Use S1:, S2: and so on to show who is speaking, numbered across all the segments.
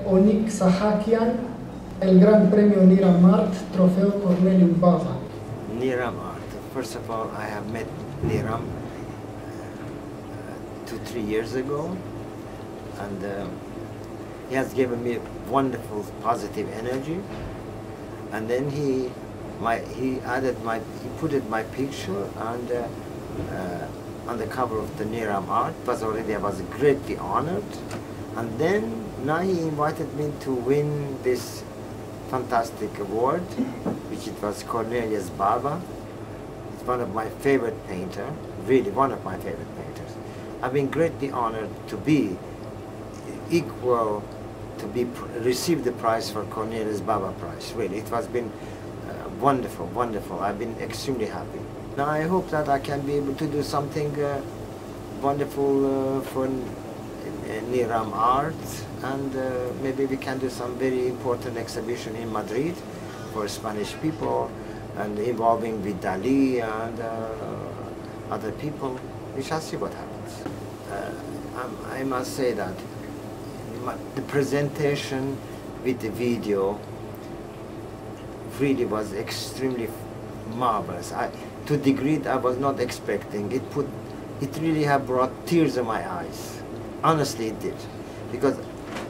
S1: Onik Sahakian, el Gran Premio Niram Art, Trofeo Corneliu Baba.
S2: Niram art. First of all, I have met Niram uh, two, three years ago, and uh, he has given me wonderful positive energy. And then he, my, he added my, he put it my picture and uh, uh, on the cover of the Niram art. Was already I was greatly honored, and then now he invited me to win this fantastic award, which it was Cornelius Baba. It's one of my favorite painter, really one of my favorite painters. I've been greatly honored to be equal to be receive the prize for Cornelius Baba Prize. Really, it has been uh, wonderful, wonderful. I've been extremely happy. Now I hope that I can be able to do something uh, wonderful uh, for Niram art and uh, maybe we can do some very important exhibition in Madrid for Spanish people and involving with Dali and uh, other people. We shall see what happens. Uh, I must say that the presentation with the video really was extremely marvelous. I, to the degree I was not expecting. It put, it really have brought tears in my eyes. Honestly, it did, because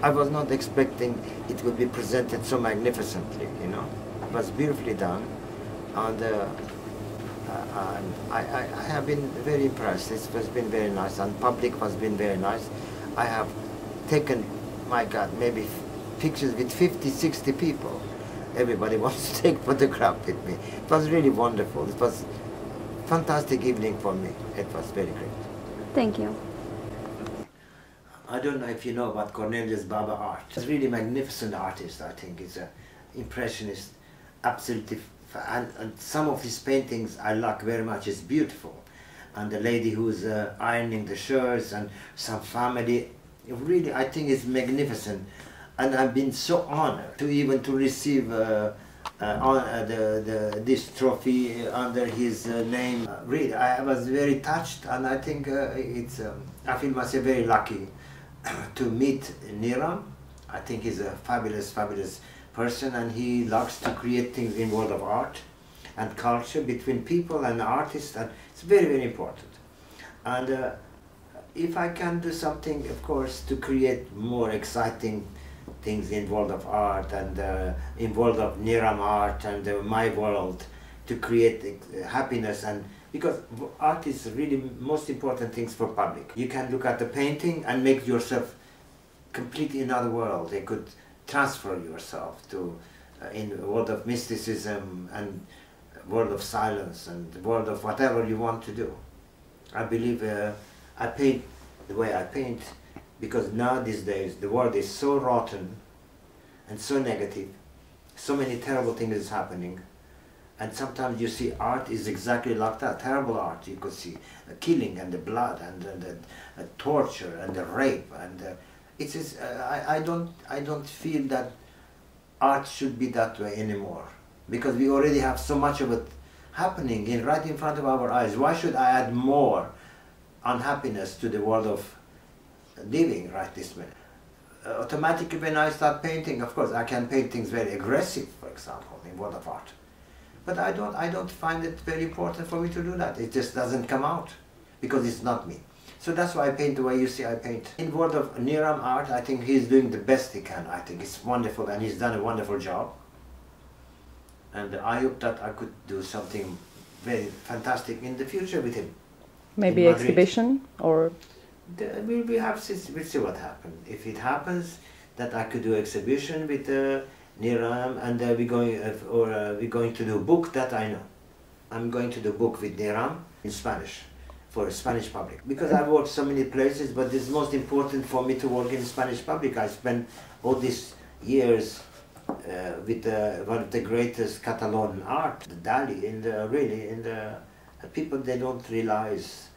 S2: I was not expecting it would be presented so magnificently. You know, it was beautifully done, and, uh, uh, I, I, I, have been very impressed. It has been very nice, and public has been very nice. I have taken, my God, maybe pictures with 50, 60 people. Everybody wants to take photograph with me. It was really wonderful. It was fantastic evening for me. It was very great.
S3: Thank you.
S2: I don't know if you know about Cornelius Baba art. He's a really magnificent artist, I think. He's an impressionist, absolutely, and, and, some of his paintings I like very much. It's beautiful. And the lady who's uh, ironing the shirts and some family, really, I think it's magnificent. And I've been so honored to even to receive uh, uh, on, uh, the, the, this trophy under his uh, name. really, I was very touched and I think uh, it's, um, I feel myself very lucky to meet Niram. I think he's a fabulous, fabulous person and he loves to create things in world of art and culture between people and artists and it's very, very important. And uh, if I can do something, of course, to create more exciting things in world of art and uh, in world of Niram art and uh, my world to create happiness and because art is really most important things for public. You can look at the painting and make yourself completely another world. They could transfer yourself to uh, in the world of mysticism and world of silence and world of whatever you want to do. I believe uh, I paint the way I paint because now these days the world is so rotten and so negative, so many terrible things is happening and sometimes you see art is exactly like that, terrible art. You could see the killing and the blood and, the, torture and the rape. And it is, uh, I, I, don't, I don't feel that art should be that way anymore. Because we already have so much of it happening in, right in front of our eyes. Why should I add more unhappiness to the world of living right this minute? Uh, automatically when I start painting, of course, I can paint things very aggressive, for example, in world of art. But I don't, I don't find it very important for me to do that. It just doesn't come out because it's not me. So that's why I paint the way you see I paint. In word of Niram art, I think he's doing the best he can. I think it's wonderful and he's done a wonderful job. And I hope that I could do something very fantastic in the future with him.
S4: Maybe exhibition or?
S2: The, we, we have, we'll see what happens. If it happens that I could do exhibition with uh, Niram, and uh, we're going uh, or uh, we're going to do book that I know. I'm going to do book with Niram in Spanish for Spanish public because I've worked so many places, but it's most important for me to work in Spanish public. I spent all these years uh, with uh, one of the greatest Catalan art, the Dali, in the really in the people they don't realize.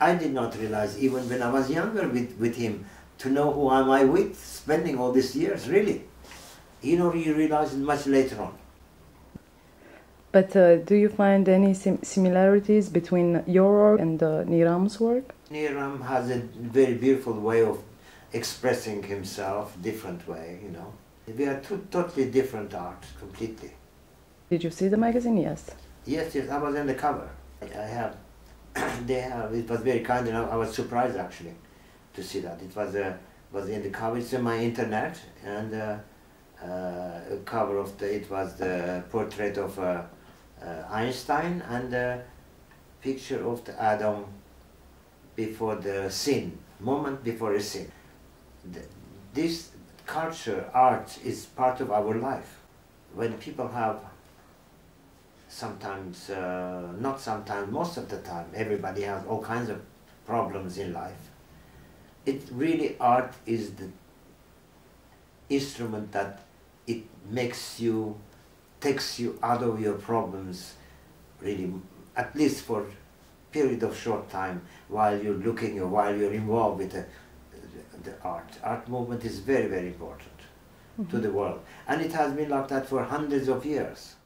S2: I did not realize even when I was younger with, with him to know who am I with, spending all these years, really you know, you realize it much later on.
S4: But uh, do you find any sim similarities between your work and uh, Niram's work?
S2: Niram has a very beautiful way of expressing himself different way, you know. We are two totally different art, completely.
S4: Did you see the magazine? Yes.
S2: Yes, yes, I was on the cover. I have, they have, it was very kind, know, I was surprised actually to see that. It was, uh, was in the cover, it's in my internet, and uh, uh, cover of the, it was the portrait of uh, uh, Einstein and the picture of the Adam before the sin, moment before a sin. The, this culture, art is part of our life. When people have sometimes, uh, not sometimes, most of the time, everybody has all kinds of problems in life. It really, art is the instrument that it makes you, takes you out of your problems, really, at least for period of short time while you're looking or while you're involved with the, the art. Art movement is very, very important to mm-hmm. the world. And it has been like that for hundreds of years.